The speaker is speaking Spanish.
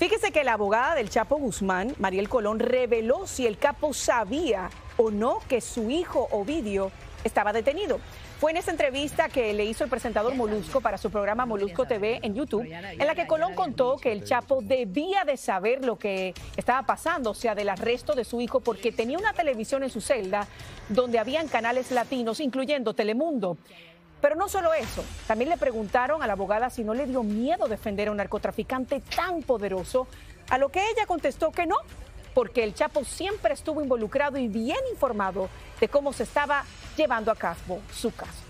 Fíjese que la abogada del Chapo Guzmán, Mariel Colón, reveló si el capo sabía o no que su hijo Ovidio estaba detenido. Fue en esa entrevista que le hizo el presentador Molusco para su programa Molusco TV en YouTube, en la que Colón contó que el Chapo debía de saber lo que estaba pasando, o sea, del arresto de su hijo, porque tenía una televisión en su celda donde habían canales latinos, incluyendo Telemundo. Pero no solo eso, también le preguntaron a la abogada si no le dio miedo defender a un narcotraficante tan poderoso, a lo que ella contestó que no, porque el Chapo siempre estuvo involucrado y bien informado de cómo se estaba llevando a cabo su caso.